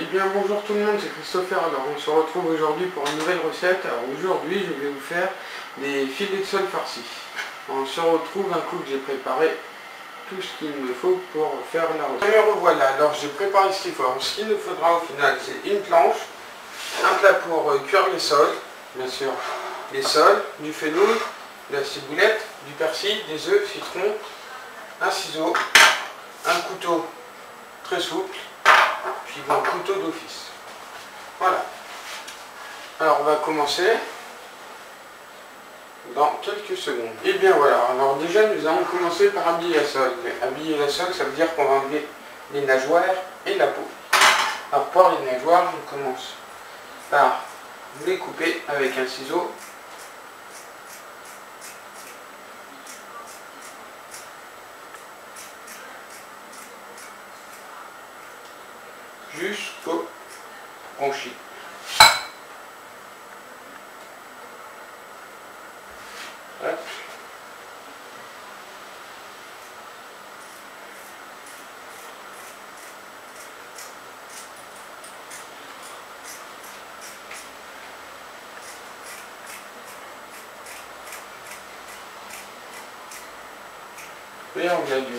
Eh bien bonjour tout le monde, c'est Christopher. Alors on se retrouve aujourd'hui pour une nouvelle recette. Alors aujourd'hui je vais vous faire des filets de sol farcis. On se retrouve un coup que j'ai préparé tout ce qu'il me faut pour faire la recette. Me revoilà, alors j'ai préparé ce qu'il faut. ce qu'il nous faudra au final c'est une planche, un plat pour euh, cuire les sols, bien sûr les sols, du fenouil, de la ciboulette, du persil, des œufs, citron, un ciseau, un couteau très souple, puis mon couteau d'office. Voilà. Alors on va commencer dans quelques secondes. Et eh bien voilà, alors déjà nous allons commencer par habiller la sole. habiller la sole, ça veut dire qu'on va enlever les nageoires et la peau. Alors pour les nageoires, on commence par les couper avec un ciseau bronchite. Hop. Et on vient du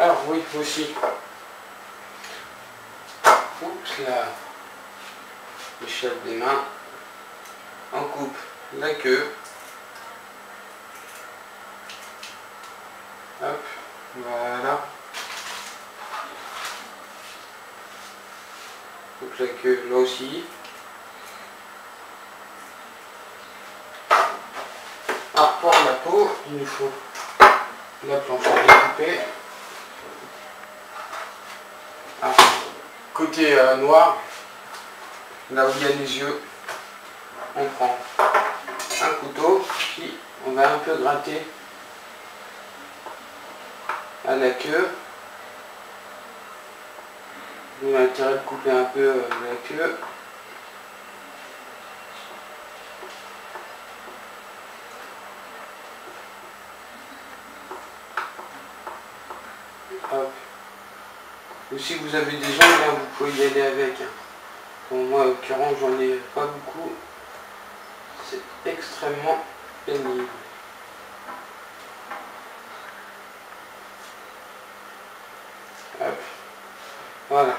Alors oui, aussi. Oups là. L'échelle des mains. On coupe la queue. Hop, voilà. Coupe la queue là aussi. Alors pour la peau, il nous faut la planche à découper. Côté euh, noir, là où il y a les yeux, on prend un couteau, puis on va un peu gratter à la queue. On a intérêt de couper un peu euh, la queue. Si vous avez des hein, vous pouvez y aller avec. Hein. moi, en l'occurrence, j'en ai pas beaucoup. C'est extrêmement pénible. Hop. Voilà.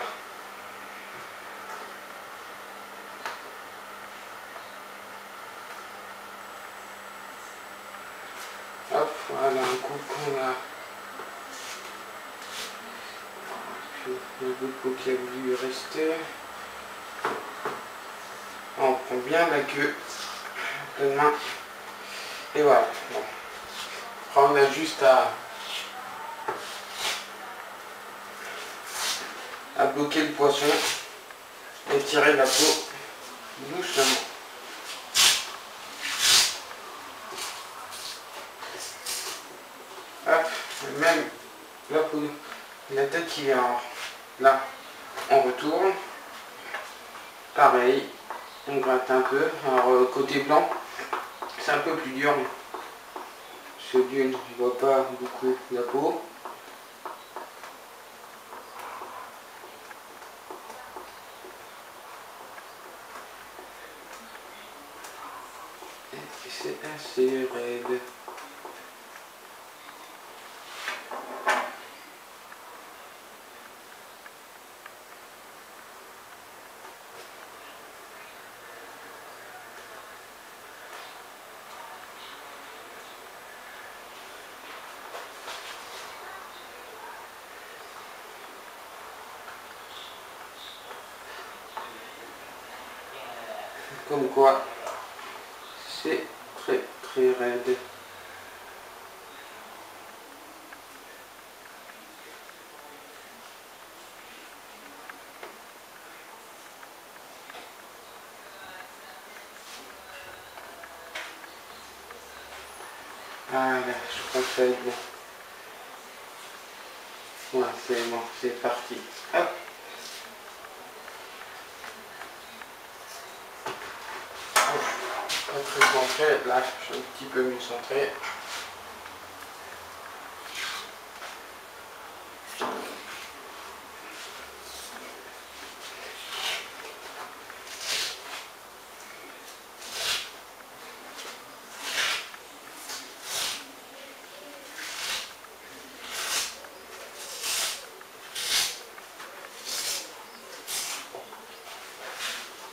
Hop, voilà un coup qu'on a le bout de qui a voulu rester. On prend bien la queue, pleine main. Et voilà. Après, on a juste à, à bloquer le poisson et tirer la peau doucement. Hop, même la peau, la tête qui vient Là, on retourne. Pareil, on gratte un peu. Alors, euh, côté blanc, c'est un peu plus dur. Ce d'une, je vois pas beaucoup la peau. Et c'est assez raide. Comme quoi, c'est très très raide. Voilà, je crois que ça va bon. Voilà, c'est bon, c'est parti. Pas là je suis un petit peu mieux centré.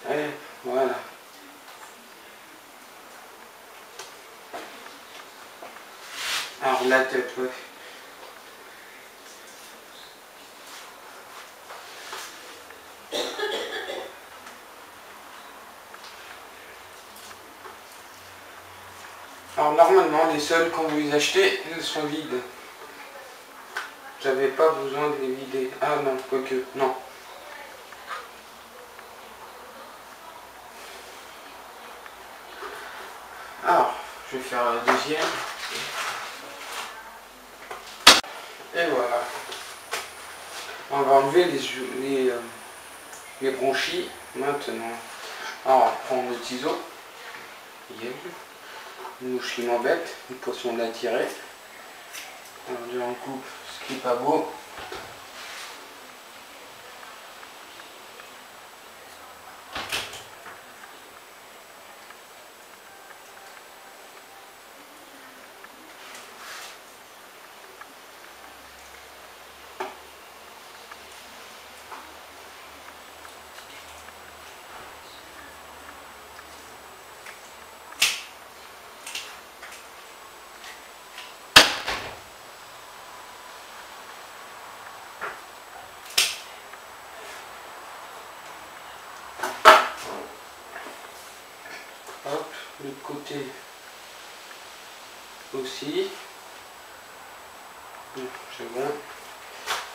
Allez, voilà. Alors la tête, ouais. Alors normalement les sols quand vous les achetez, elles sont vides. J'avais pas besoin de les vider. Ah non, quoique, non. Alors, je vais faire la deuxième. Et voilà. On va enlever les, les, euh, les bronchies maintenant. Alors, on prend le ciseau. Une mouche qui m'embête, une potion d'attirer. Alors, on coupe ce qui n'est pas beau. Côté aussi. C'est bon.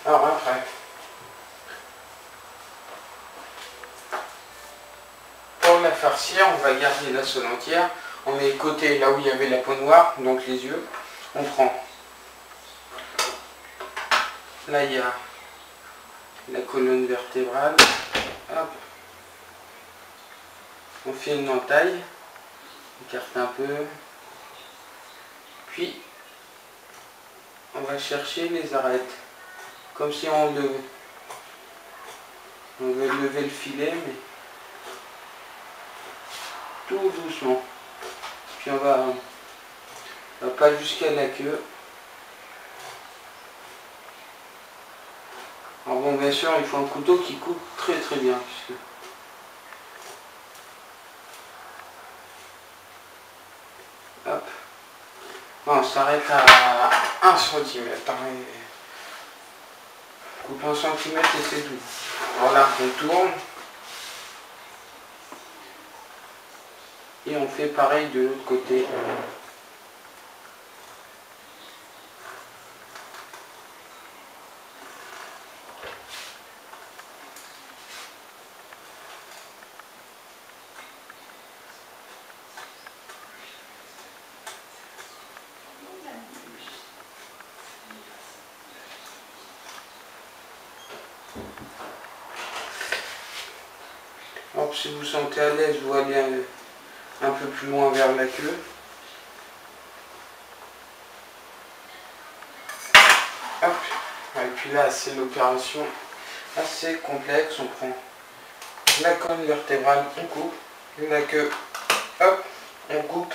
Alors après, pour la farcière, on va garder la sole entière. On met le côté là où il y avait la peau noire, donc les yeux. On prend. Là, il y a la colonne vertébrale. On fait une entaille. Écarte un peu. Puis, on va chercher les arêtes. Comme si on levait. On veut lever le filet, mais tout doucement. Puis on va, on va pas jusqu'à la queue. Alors bon, bien sûr, il faut un couteau qui coupe très très bien. Puisque... Hop. Bon, on s'arrête à 1 cm. Coupe 1 cm et c'est tout. Voilà, on tourne. Et on fait pareil de l'autre côté. Vous sentez à l'aise, vous allez un peu plus loin vers la queue. Hop. Et puis là, c'est l'opération assez complexe. On prend la colonne vertébrale, on coupe, la queue, hop, on coupe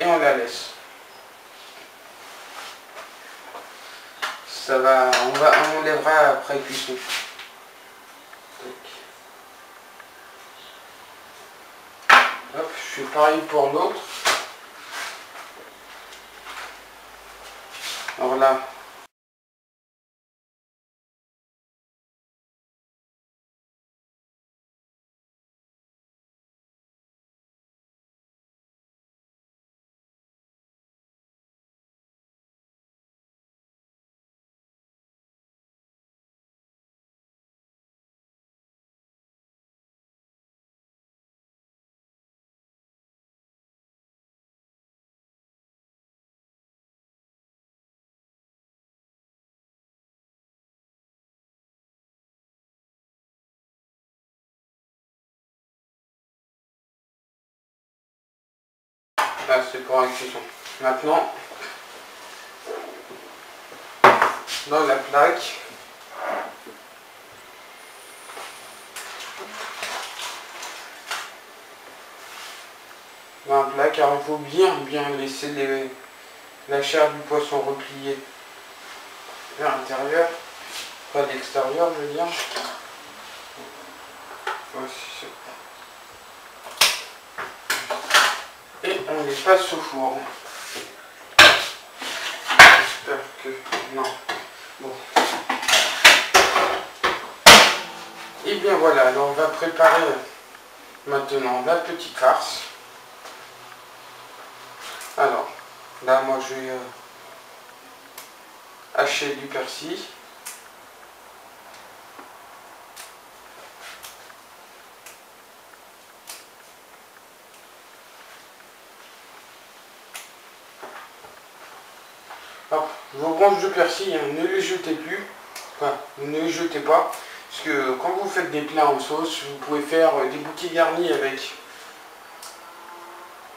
et on la laisse. Ça va, on va, on enlèvera après cuisson. Hop, je pareil pour l'autre. Alors là, C'est pour cuisson. Maintenant, dans la plaque, dans la plaque, il faut bien bien laisser la chair du poisson repliée vers l'intérieur, pas l'extérieur je veux dire. On les passe au four. J'espère que... Non. Bon. Et bien voilà, alors on va préparer maintenant la petite farce. Alors, là moi je vais euh, hacher du persil. Vos branches de persil, hein, ne les jetez plus. Enfin, ne les jetez pas. Parce que quand vous faites des plats en sauce, vous pouvez faire euh, des bouquets garnis avec.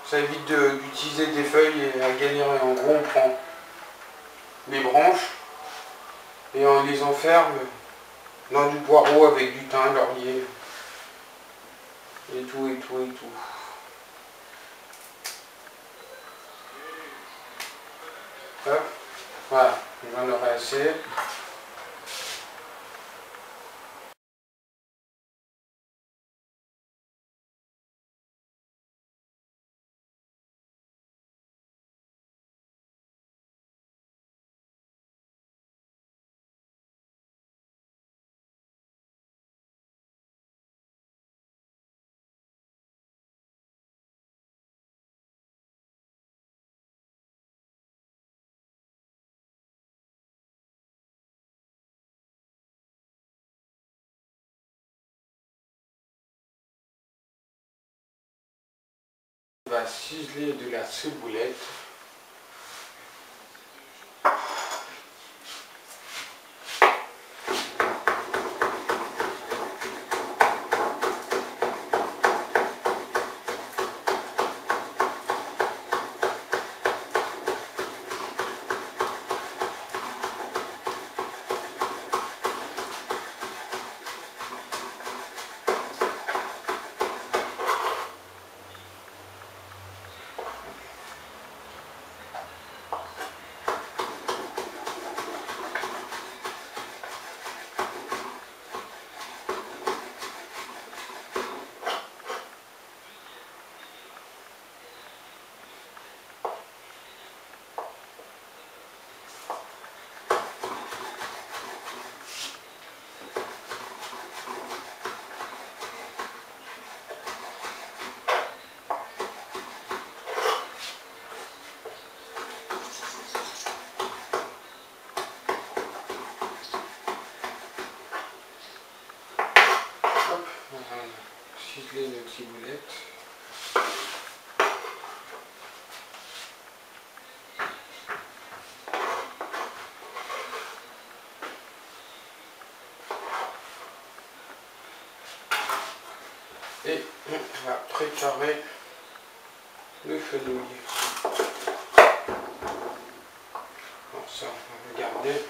Ça évite d'utiliser des feuilles et à galérer. En gros, on prend les branches et on les enferme dans du poireau avec du thym, laurier et tout et tout et tout. Voilà, il en aurait assez. Va ciseler de la ciboulette. Et on va préparer le fenouil. Bon, ça, on va garder.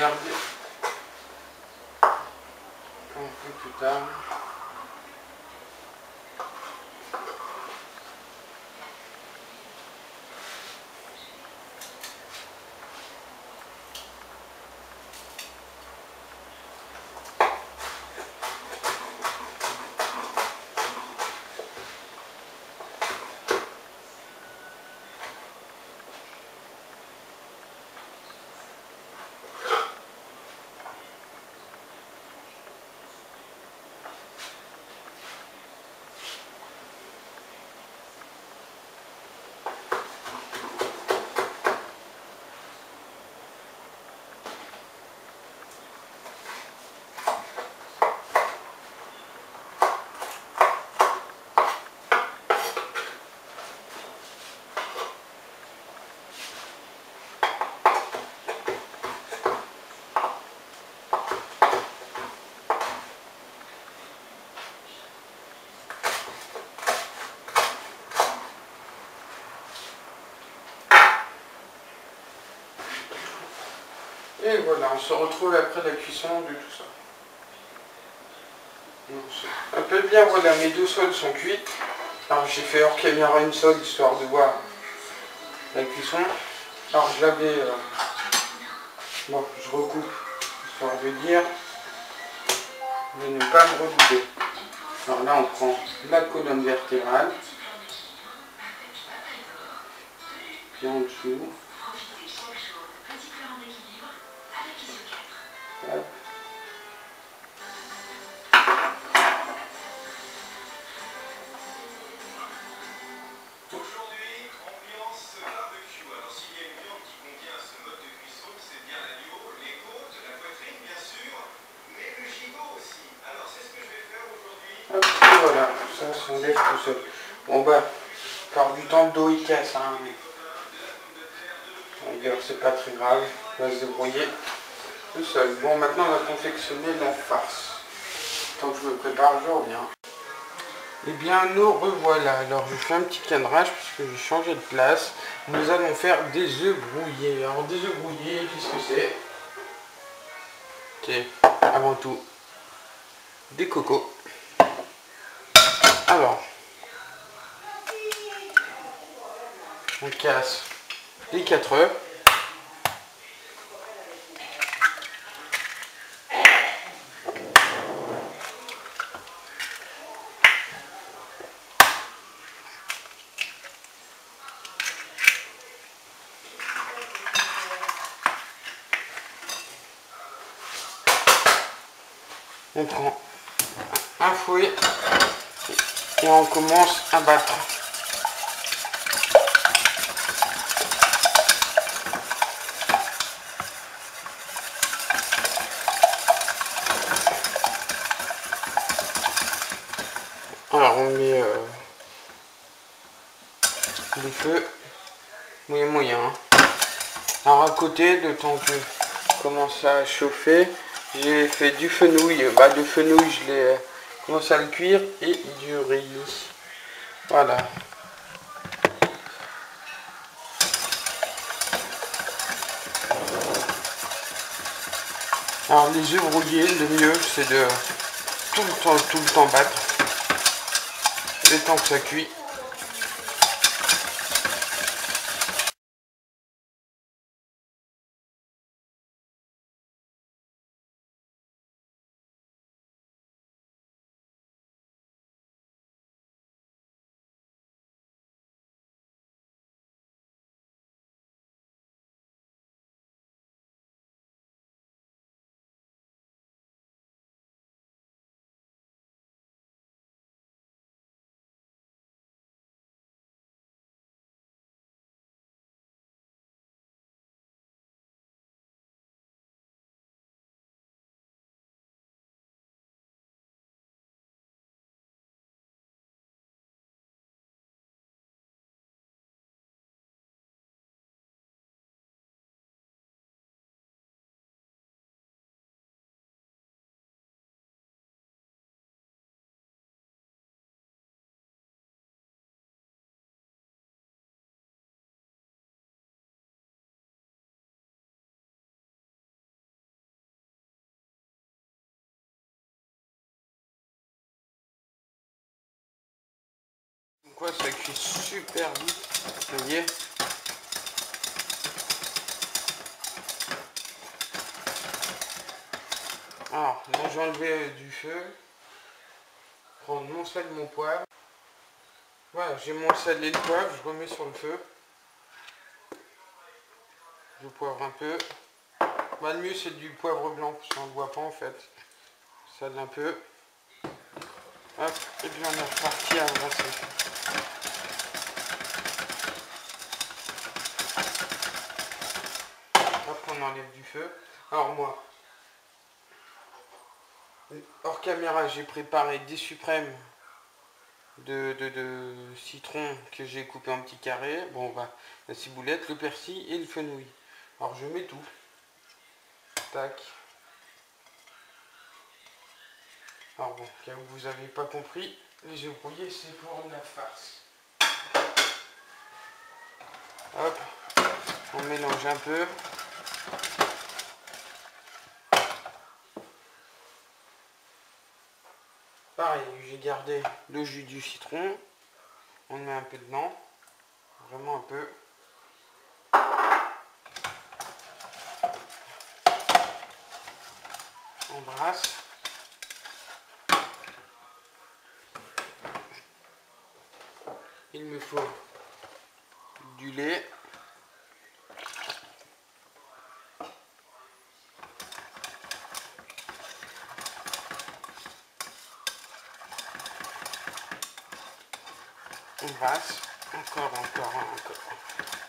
Garder un peu plus tard. Et voilà, on se retrouve après la cuisson de tout ça. Un peu bien, voilà, mes deux sols sont cuits. Alors j'ai fait hors caméra une seule, histoire de voir la cuisson. Alors je l'avais... Euh, bon, je recoupe, histoire de dire de ne pas me redouter. Alors là, on prend la colonne vertébrale. Hein, c'est pas très grave, on va se débrouiller tout seul. Bon maintenant on va confectionner la farce. Tant que je me prépare, je reviens. Eh bien nous revoilà. Alors je fais un petit cadrage puisque j'ai changé de place. Nous allons faire des œufs brouillés. Alors des œufs brouillés, qu'est-ce que c'est? Ok, avant tout, des cocos. Alors, on casse les 4 œufs. On prend un fouet et on commence à battre. Alors on met euh, le feu moyen moyen. Alors à côté, de temps que commence à chauffer, j'ai fait du fenouil. Bah du fenouil je l'ai commence à le cuire et du riz. Voilà. Alors les œufs brouillés, le mieux c'est de tout le temps, tout le temps battre. Le temps que ça cuit. Ça cuit super vite. Vous voyez Alors, là j'ai enlevé du feu. Prendre mon sel, mon poivre. Voilà, j'ai mon sel et le poivre, je remets sur le feu. Je poivre un peu. Bah, le mieux c'est du poivre blanc, parce qu'on ne voit pas en fait. Sale un peu. Hop, et puis on est reparti à brasser. Hop, on enlève du feu. Alors moi, hors caméra, j'ai préparé des suprêmes de, de, citron que j'ai coupé en petits carrés. Bon, bah, la ciboulette, le persil et le fenouil. Alors, je mets tout. Tac. Alors bon, cas où vous n'avez pas compris, les œufs c'est pour la farce. Hop, on mélange un peu. Pareil, j'ai gardé le jus du citron. On met un peu dedans. Vraiment un peu. On brasse. Il me faut du lait. On brasse. Encore, encore, encore.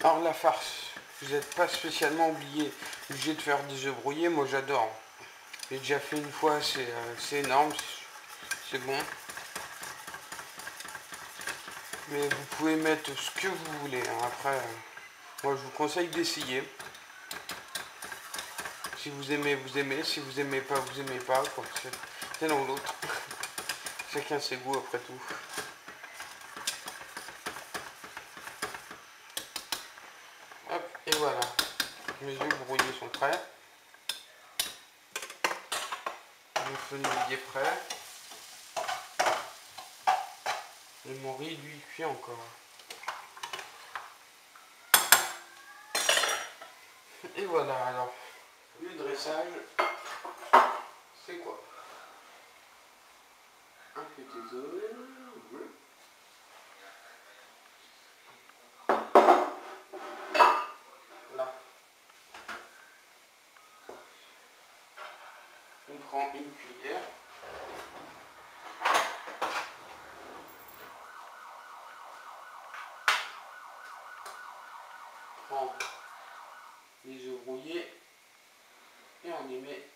Alors la farce, vous n'êtes pas spécialement oublié, obligé de faire des œufs brouillés, moi j'adore. J'ai déjà fait une fois, c'est euh, énorme, c'est bon. Mais vous pouvez mettre ce que vous voulez. Hein. Après, euh, moi je vous conseille d'essayer. Si vous aimez, vous aimez. Si vous aimez pas, vous aimez pas. C'est l'un l'autre. Chacun ses goûts après tout. Et voilà, mes œufs brouillés sont prêts. Le fenouil est prêt. Et mon riz, lui, cuit encore. Et voilà, alors, le dressage, c'est quoi? Un petit œuf. prend une cuillère. prend les œufs brouillés et on y met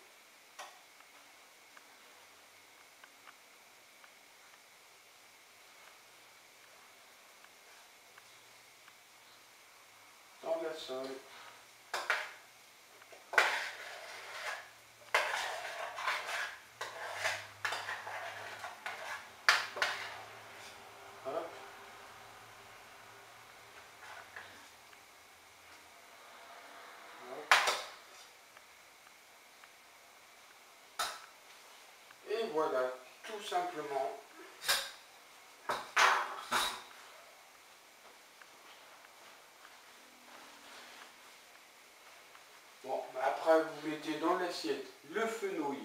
Et voilà, tout simplement. Bon, bah après vous le fenouil,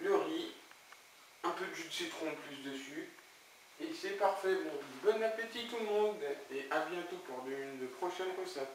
le riz, un peu de jus de citron plus dessus. Et c'est parfait. Bon, bon appétit tout le monde et à bientôt pour une de prochaines recettes.